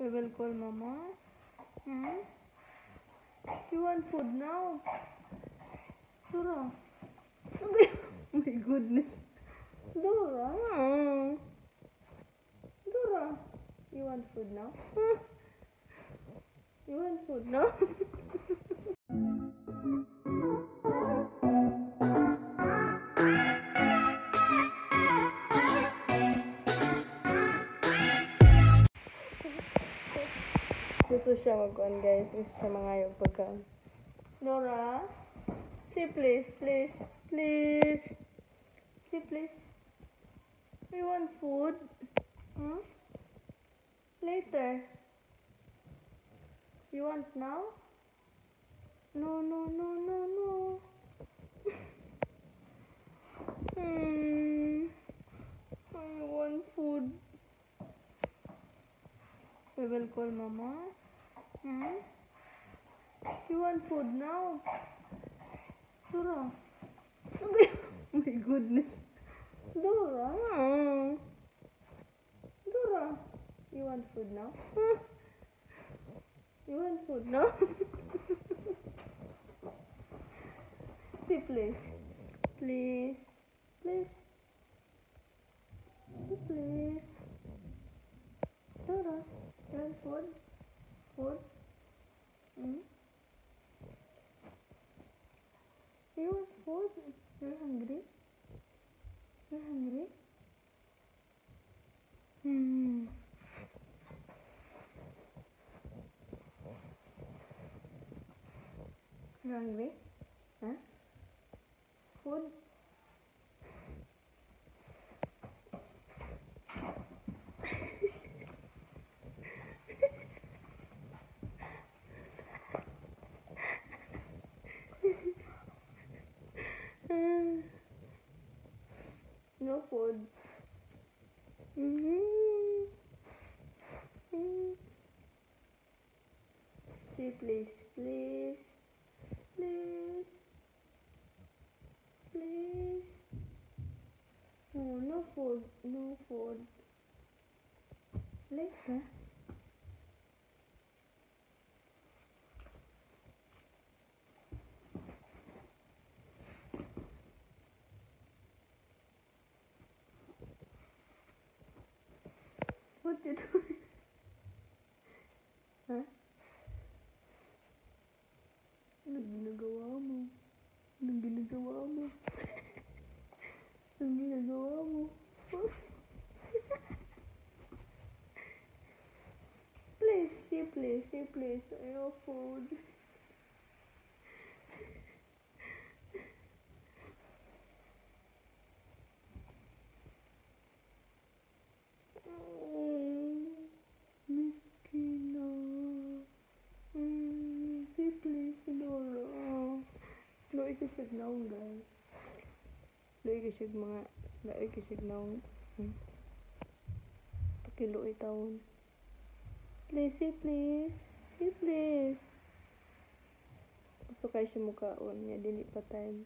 We will call mama. Hmm? You want food now? Dora. my goodness. Dora. Dora. You want food now? You want food now? Gusto siya magkuhan guys. Gusto siya mangayog pagkaan. Nora? Say please, please, please. Say please. You want food? Hmm? Later. You want now? No, no, no, no, no. hmm. I want food. We will call mama. Hmm? You want food now? Dora. my goodness. Dora. Dora. You want food now? You want food now? Say please. Please. Please. Please. Dora four, four, four. Mm. You are four. You're hungry. You're hungry. Hmm. Wrong hungry? Huh? Food. one. Mm-hmm. See, please, please, please, please. No, no food, no food. Let's. What you doing? Ha? Anong ginagawa mo? Anong ginagawa mo? Anong ginagawa mo? please, say please, say please. Have food. Mm, Miskina. Mm, say please, Dora. Loy ka siya naong guys. Siya mga, loy ka siya naong. Hmm. Pakiloy taon. Please, say please. Say please. Gusto kayo siya mukhaon niya, dili pa time.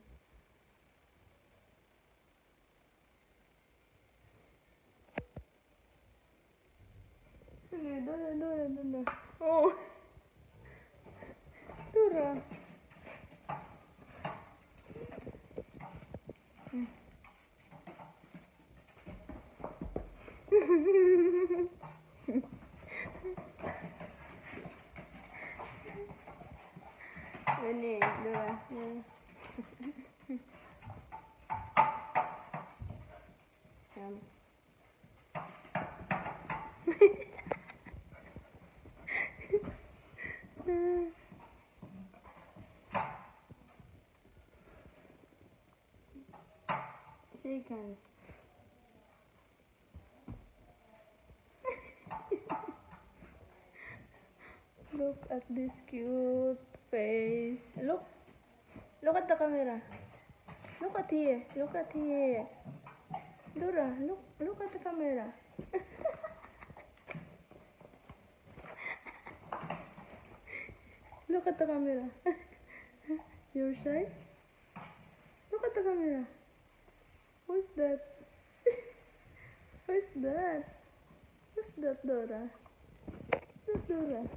Dora, Dora, Dora. Oh. Dora. Ini at this cute face. Look. Look at the camera. Look at here. Look at here. Dora, look look at the camera. look at the camera. You're shy? Look at the camera. Who's that? Who's that? Who's that, Dora? Who's Dora?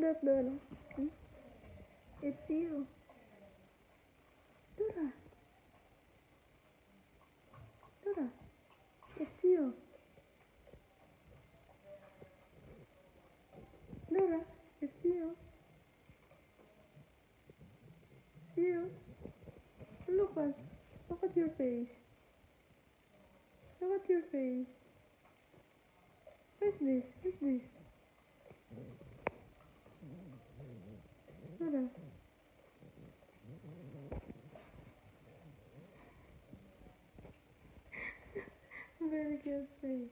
Dora? Hmm? It's you. Dora. Dora. It's you. Dora. It's you. It's you. Look at, look at your face. Look at your face. What's this? What's this? Jeffrey,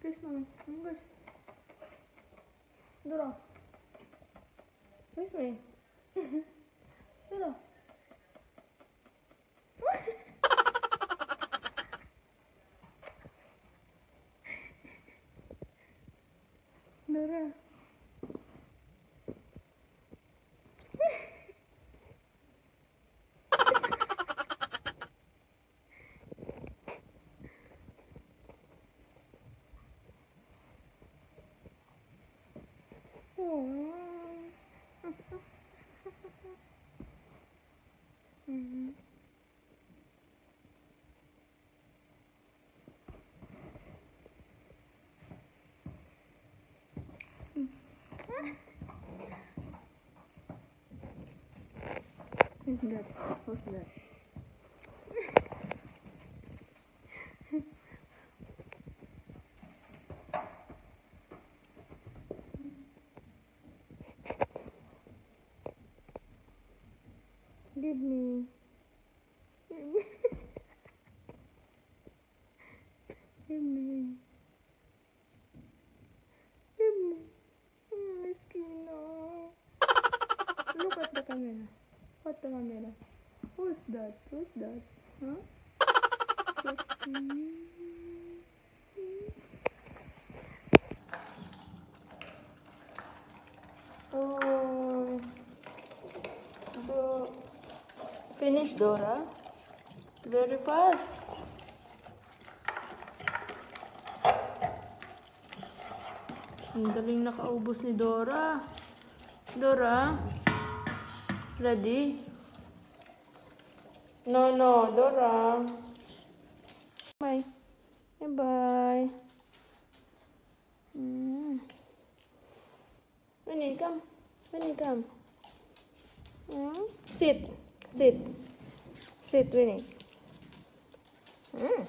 kes ma umbes, tule, mis meil, tule. That? Who's that? Give me. Give me. Give. Mm, Miskino. Look at the camera. What the camera? Who's that? Who's that? Huh? Oh. Do finish Dora. Very fast. Ang galing nakaubos ni Dora. Dora? Ready? No, no, Dora. Bye. Bye-bye. Mm. Winnie, come. Winnie, come. Mm. Sit. Sit. Sit, Winnie. Mm.